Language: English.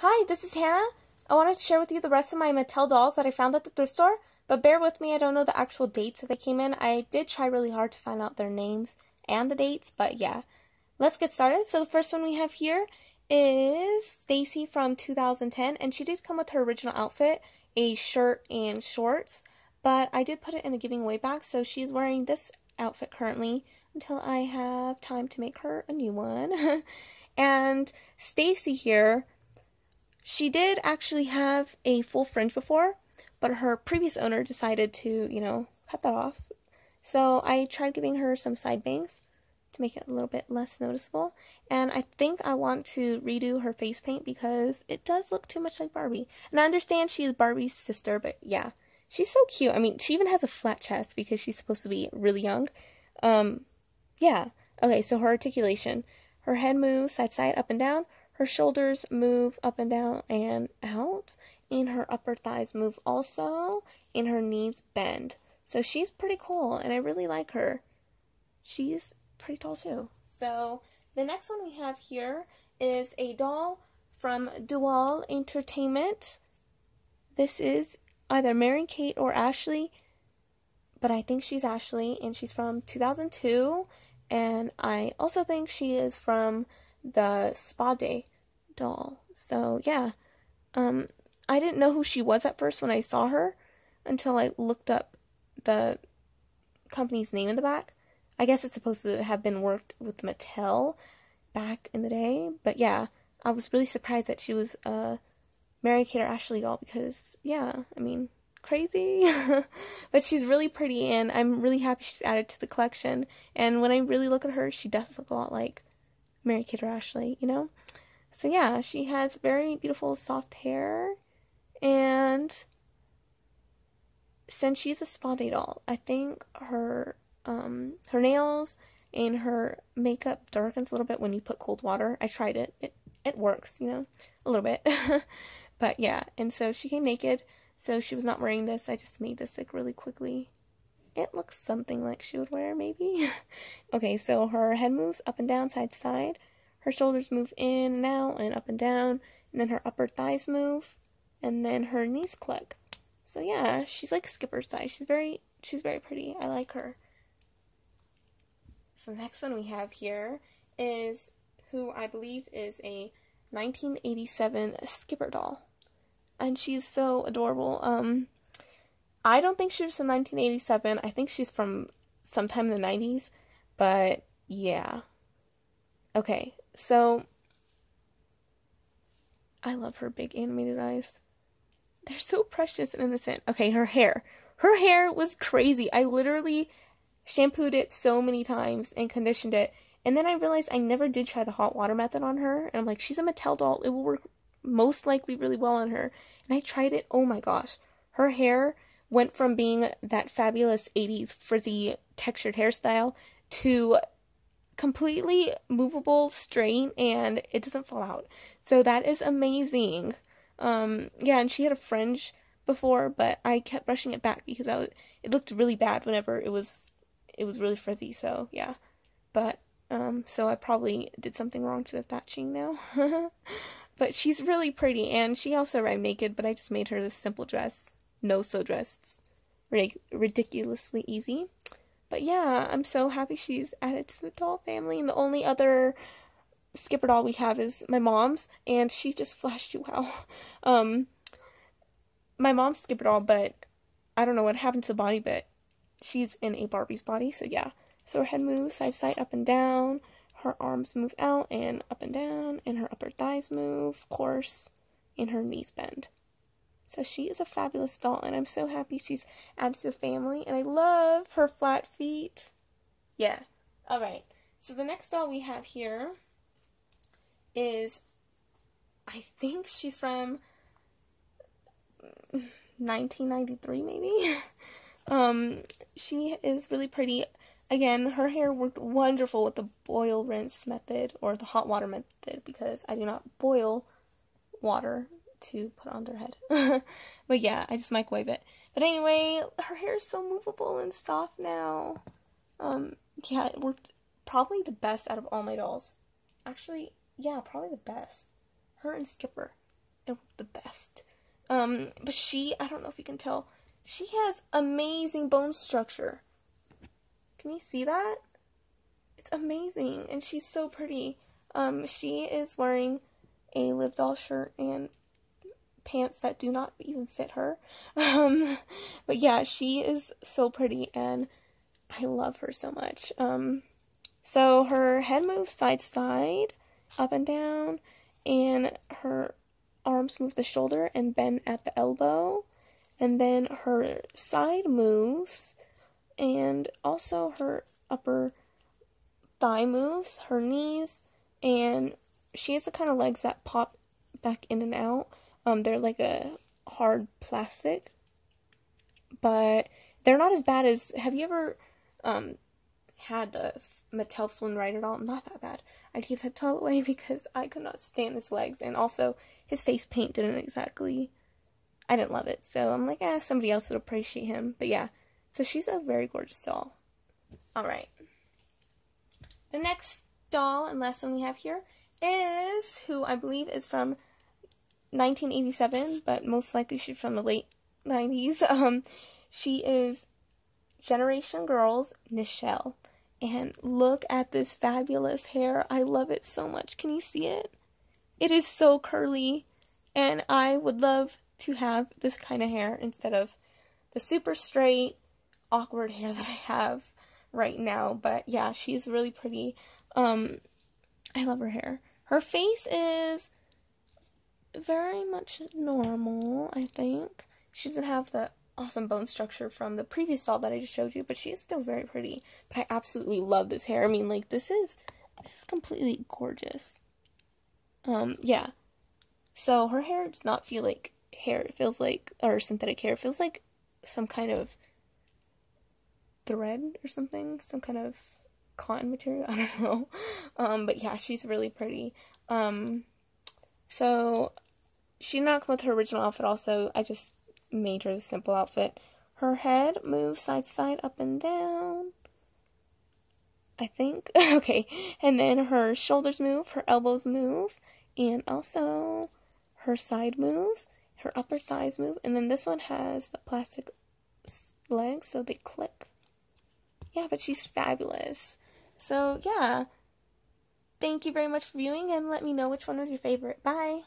Hi, this is Hannah. I wanted to share with you the rest of my Mattel dolls that I found at the thrift store, but bear with me, I don't know the actual dates that they came in. I did try really hard to find out their names and the dates, but yeah. Let's get started. So the first one we have here is Stacie from 2010, and she did come with her original outfit, a shirt and shorts, but I did put it in a giving away bag, so she's wearing this outfit currently until I have time to make her a new one. and Stacie here she did actually have a full fringe before, but her previous owner decided to, you know, cut that off. So I tried giving her some side bangs to make it a little bit less noticeable. And I think I want to redo her face paint because it does look too much like Barbie. And I understand she is Barbie's sister, but yeah, she's so cute. I mean, she even has a flat chest because she's supposed to be really young. Um, yeah. Okay, so her articulation. Her head moves side side up and down. Her shoulders move up and down and out, and her upper thighs move also, and her knees bend. So she's pretty cool, and I really like her. She's pretty tall too. So the next one we have here is a doll from Dual Entertainment. This is either Mary Kate or Ashley, but I think she's Ashley, and she's from 2002. And I also think she is from the Spa Day doll. So yeah, um, I didn't know who she was at first when I saw her until I looked up the company's name in the back. I guess it's supposed to have been worked with Mattel back in the day, but yeah, I was really surprised that she was a Mary Kate or Ashley doll because yeah, I mean crazy. but she's really pretty and I'm really happy she's added to the collection. And when I really look at her, she does look a lot like Mary Kate or Ashley, you know? So yeah, she has very beautiful soft hair and since she's a spa day doll, I think her um her nails and her makeup darkens a little bit when you put cold water. I tried it. It it works, you know, a little bit. but yeah, and so she came naked, so she was not wearing this. I just made this like really quickly. It looks something like she would wear, maybe. okay, so her head moves up and down, side to side. Her shoulders move in and out and up and down, and then her upper thighs move, and then her knees click. So yeah, she's like skipper size. She's very she's very pretty. I like her. So the next one we have here is who I believe is a 1987 skipper doll. And she's so adorable. Um I don't think she's from 1987. I think she's from sometime in the 90s. But yeah. Okay, so I love her big animated eyes. They're so precious and innocent. Okay, her hair. Her hair was crazy. I literally shampooed it so many times and conditioned it. And then I realized I never did try the hot water method on her. And I'm like, she's a Mattel doll. It will work most likely really well on her. And I tried it. Oh my gosh. Her hair went from being that fabulous 80s frizzy textured hairstyle to completely movable, straight, and it doesn't fall out. So that is amazing. Um, yeah, and she had a fringe before, but I kept brushing it back because I was, it looked really bad whenever it was it was really frizzy. So yeah, but um, so I probably did something wrong to the thatching now. but she's really pretty, and she also arrived naked. But I just made her this simple dress no sew dress. ridiculously easy. But yeah, I'm so happy she's added to the doll family. And the only other skipper doll we have is my mom's, and she just flashed you wow. Um, my mom's skipper doll, but I don't know what happened to the body, but she's in a Barbie's body, so yeah. So her head moves side side up and down, her arms move out and up and down, and her upper thighs move, of course, and her knees bend. So she is a fabulous doll, and I'm so happy she's added to the family, and I love her flat feet. Yeah. All right. So the next doll we have here is, I think she's from 1993, maybe. um, she is really pretty. Again, her hair worked wonderful with the boil rinse method or the hot water method because I do not boil water to put on their head. but yeah, I just microwave it. But anyway, her hair is so movable and soft now. Um, yeah, it worked probably the best out of all my dolls. Actually, yeah, probably the best. Her and Skipper. and the best. Um, but she, I don't know if you can tell, she has amazing bone structure. Can you see that? It's amazing, and she's so pretty. Um, she is wearing a Liv Doll shirt and pants that do not even fit her. Um, but yeah, she is so pretty, and I love her so much. Um, so her head moves side to side, up and down, and her arms move the shoulder and bend at the elbow. And then her side moves, and also her upper thigh moves, her knees, and she has the kind of legs that pop back in and out. Um, they're like a hard plastic, but they're not as bad as. Have you ever um had the Mattel Flynn Rider doll? Not that bad. I gave that doll away because I could not stand his legs, and also his face paint didn't exactly. I didn't love it, so I'm like, eh, somebody else would appreciate him. But yeah, so she's a very gorgeous doll. All right. The next doll and last one we have here is who I believe is from 1987, but most likely she's from the late 90s. Um, she is Generation Girls Nichelle. And look at this fabulous hair. I love it so much. Can you see it? It is so curly, and I would love to have this kind of hair instead of the super straight, awkward hair that I have right now. But yeah, she's really pretty. Um, I love her hair. Her face is very much normal, I think. She doesn't have the awesome bone structure from the previous doll that I just showed you, but she is still very pretty. But I absolutely love this hair. I mean, like this is this is completely gorgeous. Um, yeah. So her hair does not feel like hair. It feels like or synthetic hair. It feels like some kind of thread or something, some kind of cotton material. I don't know. Um, but yeah, she's really pretty. Um, so she did not come with her original outfit. Also, I just made her a simple outfit. Her head moves side to side, up and down. I think. okay. And then her shoulders move, her elbows move, and also her side moves, her upper thighs move, and then this one has the plastic legs, so they click. Yeah, but she's fabulous. So, yeah. Thank you very much for viewing, and let me know which one was your favorite. Bye!